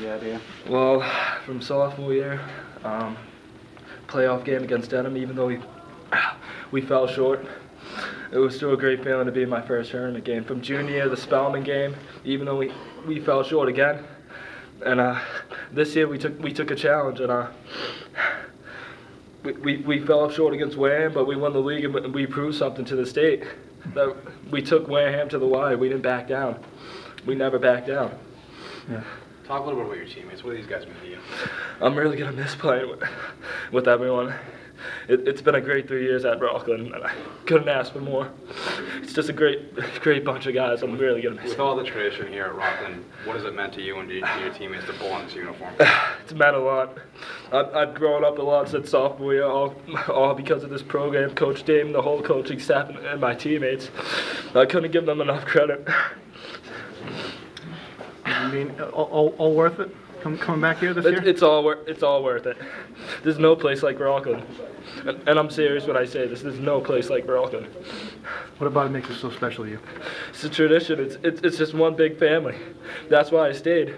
you had here? Well, from sophomore year, um, playoff game against Denham, even though we we fell short, it was still a great feeling to be in my first tournament game. From junior year, the Spelman game, even though we, we fell short again, and uh, this year we took we took a challenge and uh, we, we, we fell short against Wareham, but we won the league and we proved something to the state that we took Wareham to the wire. We didn't back down. We never backed down. Yeah. Talk a little bit about your teammates. What do these guys mean to you? I'm really gonna miss playing with, with everyone. It, has been a great three years at Rockland, and I couldn't ask for more. It's just a great, great bunch of guys. I'm really gonna miss. With all the tradition here at Rockland, what has it meant to you and to your teammates to pull on this uniform? it's meant a lot. I've, I've grown up a lot since sophomore year, all, all because of this program, Coach Dame, the whole coaching staff, and, and my teammates. I couldn't give them enough credit. I mean, all, all, all worth it? Come, coming back here this It, year? it's all wor- it's all worth it. There's no place like Rockland, and, and I'm serious when I say this. There's no place like Rockland. What about it makes it so special to you? It's a tradition. It's, it's it's just one big family. That's why I stayed.